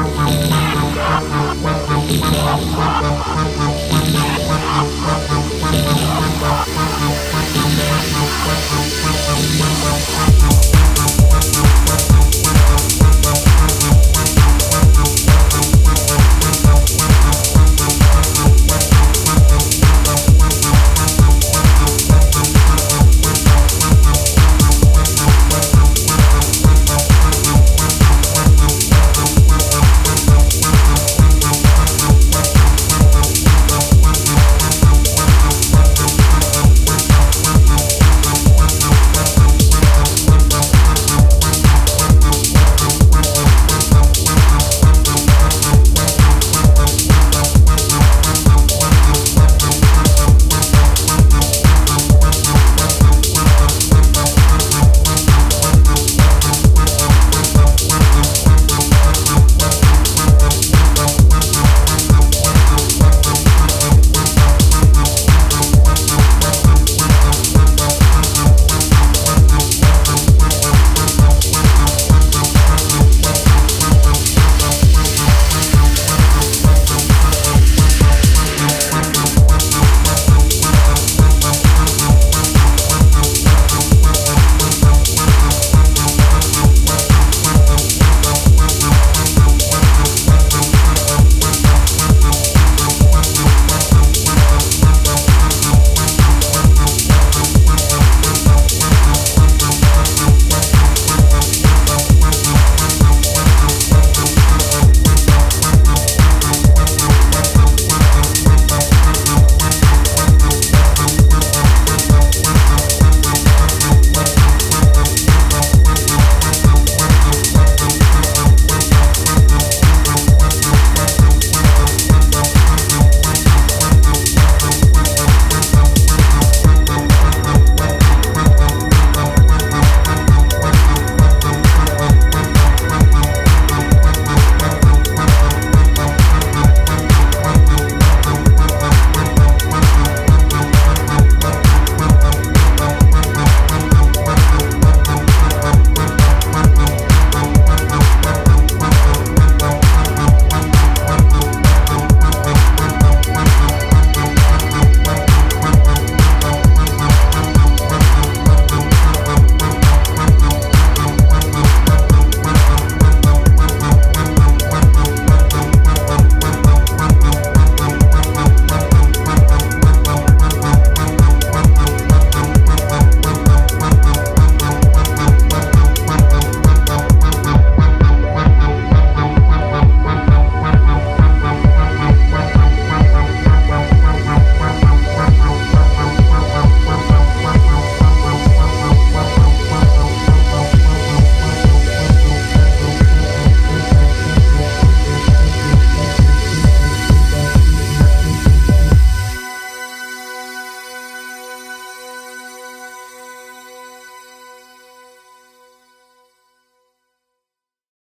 Bye.